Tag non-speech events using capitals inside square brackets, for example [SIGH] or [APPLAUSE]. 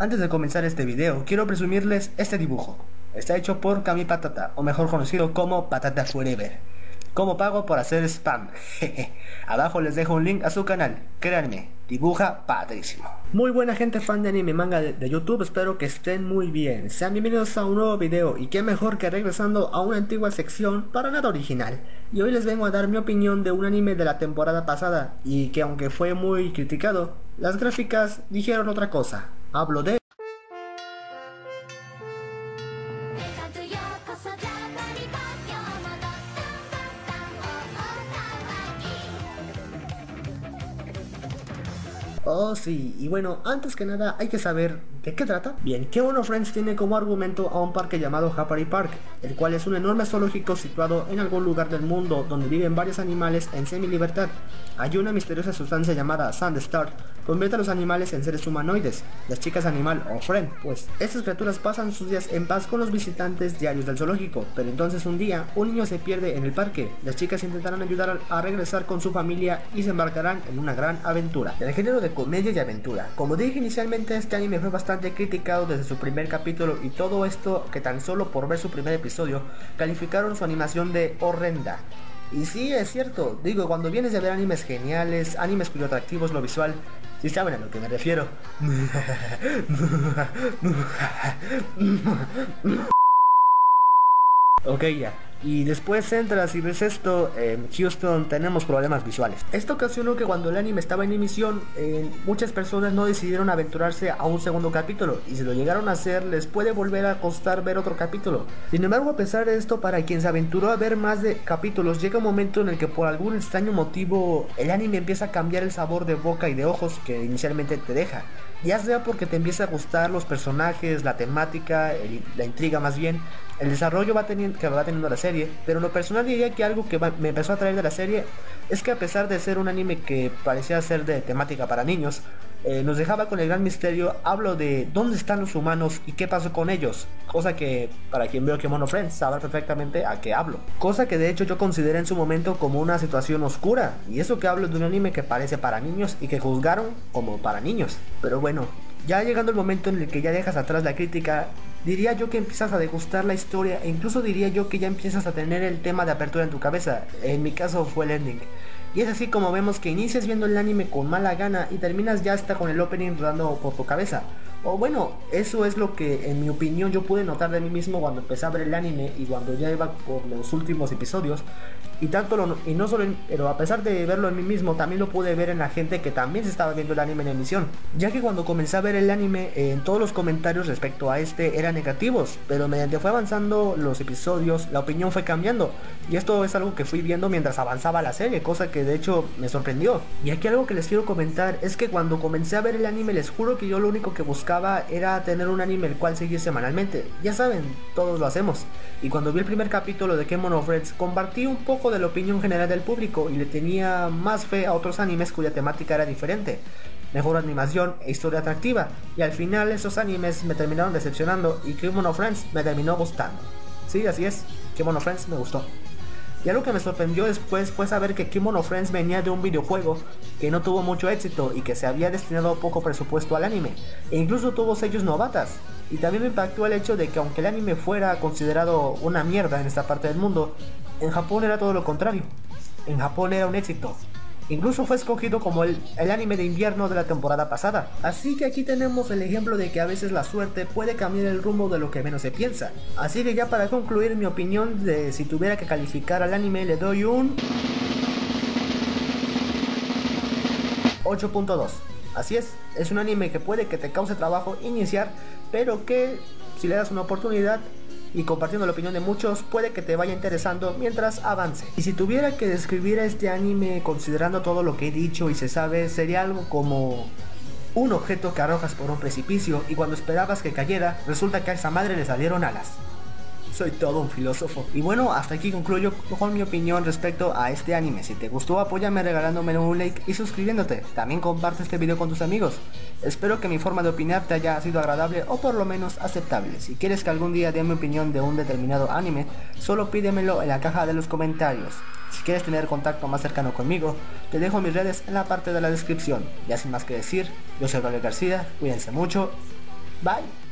Antes de comenzar este video, quiero presumirles este dibujo. Está hecho por Kami Patata, o mejor conocido como Patata Forever. Como pago por hacer spam. Abajo les dejo un link a su canal. Créanme, dibuja padrísimo. Muy buena gente fan de anime manga de, de, YouTube, espero que estén muy bien. Sean bienvenidos a un nuevo video y qué mejor que regresando a una antigua sección para nada original. Y hoy les vengo a dar mi opinión de un anime de la temporada pasada y que aunque fue muy criticado, las gráficas dijeron otra cosa. Hablo de... Oh sí, y bueno, antes que nada hay que saber de qué trata. Bien, Kemono Friends tiene como argumento a un parque llamado Hapari Park, el cual es un enorme zoológico situado en algún lugar del mundo donde viven varios animales en semi-libertad. Hay una misteriosa sustancia llamada Sandstar, convierte a los animales en seres humanoides, las chicas animal o friend, pues estas criaturas pasan sus días en paz con los visitantes diarios del zoológico, pero entonces un día un niño se pierde en el parque, las chicas intentarán ayudar a regresar con su familia y se embarcarán en una gran aventura. El género de comedia y aventura. Como dije inicialmente, este anime fue bastante criticado desde su primer capítulo y todo esto que tan solo por ver su primer episodio calificaron su animación de horrenda. Y sí, es cierto, digo, cuando vienes de ver animes geniales, animes cuyo atractivo es lo visual, si saben a lo que me refiero. [LAUGHS] ok, ya. Y después entras y ves esto, en Houston tenemos problemas visuales. Esto ocasionó que cuando el anime estaba en emisión, eh, muchas personas no decidieron aventurarse a un segundo capítulo. Y si lo llegaron a hacer, les puede volver a costar ver otro capítulo. Sin embargo, a pesar de esto, para quien se aventuró a ver más de capítulos, llega un momento en el que por algún extraño motivo el anime empieza a cambiar el sabor de boca y de ojos que inicialmente te deja. Ya sea porque te empieza a gustar los personajes, la temática, la intriga más bien, el desarrollo va teniendo, que va teniendo la serie, pero lo personal diría que algo que me empezó a traer de la serie es que a pesar de ser un anime que parecía ser de temática para niños, eh, nos dejaba con el gran misterio, hablo de dónde están los humanos y qué pasó con ellos, cosa que para quien veo que Mono Friends sabe perfectamente a qué hablo, cosa que de hecho yo consideré en su momento como una situación oscura, y eso que hablo de un anime que parece para niños y que juzgaron como para niños, pero bueno, ya llegando el momento en el que ya dejas atrás la crítica, diría yo que empiezas a degustar la historia e incluso diría yo que ya empiezas a tener el tema de apertura en tu cabeza, en mi caso fue el ending. Y es así como vemos que inicias viendo el anime con mala gana y terminas ya hasta con el opening rodando por tu cabeza. O bueno, eso es lo que en mi opinión yo pude notar de mí mismo cuando empecé a ver el anime y cuando ya iba por los últimos episodios. Y tanto lo, y no solo pero a pesar de verlo en mí mismo, también lo pude ver en la gente que también se estaba viendo el anime en emisión. Ya que cuando comencé a ver el anime, en todos los comentarios respecto a este eran negativos, pero mediante fue avanzando los episodios, la opinión fue cambiando. Y esto es algo que fui viendo mientras avanzaba la serie, cosa que de hecho me sorprendió. Y aquí algo que les quiero comentar es que cuando comencé a ver el anime, les juro que yo lo único que buscaba era tener un anime el cual seguir semanalmente. Ya saben, todos lo hacemos. Y cuando vi el primer capítulo de Kemono Friends, compartí un poco de la opinión general del público y le tenía más fe a otros animes cuya temática era diferente, mejor animación e historia atractiva, y al final esos animes me terminaron decepcionando y Kimono Friends me terminó gustando. Sí, así es, Kimono Friends me gustó. Y algo que me sorprendió después fue saber que Kimono Friends venía de un videojuego que no tuvo mucho éxito y que se había destinado poco presupuesto al anime, e incluso tuvo sellos novatas. Y también me impactó el hecho de que aunque el anime fuera considerado una mierda en esta parte del mundo, en Japón era todo lo contrario. En Japón era un éxito. Incluso fue escogido como el, anime de invierno de la temporada pasada. Así que aquí tenemos el ejemplo de que a veces la suerte puede cambiar el rumbo de lo que menos se piensa. Así que ya para concluir mi opinión de si tuviera que calificar al anime le doy un 8.2. Así es, es un anime que puede que te cause trabajo iniciar, pero que si le das una oportunidad y compartiendo la opinión de muchos puede que te vaya interesando mientras avance. Y si tuviera que describir este anime considerando todo lo que he dicho y se sabe, sería algo como un objeto que arrojas por un precipicio y cuando esperabas que cayera, resulta que a esa madre le salieron alas soy todo un filósofo. Y bueno, hasta aquí concluyo con mi opinión respecto a este anime. Si te gustó, apóyame regalándome un like y suscribiéndote. También comparte este video con tus amigos. Espero que mi forma de opinar te haya sido agradable o por lo menos aceptable. Si quieres que algún día dé mi opinión de un determinado anime, solo pídemelo en la caja de los comentarios. Si quieres tener contacto más cercano conmigo, te dejo mis redes en la parte de la descripción. Ya sin más que decir, yo soy Gabriel García, cuídense mucho Bye.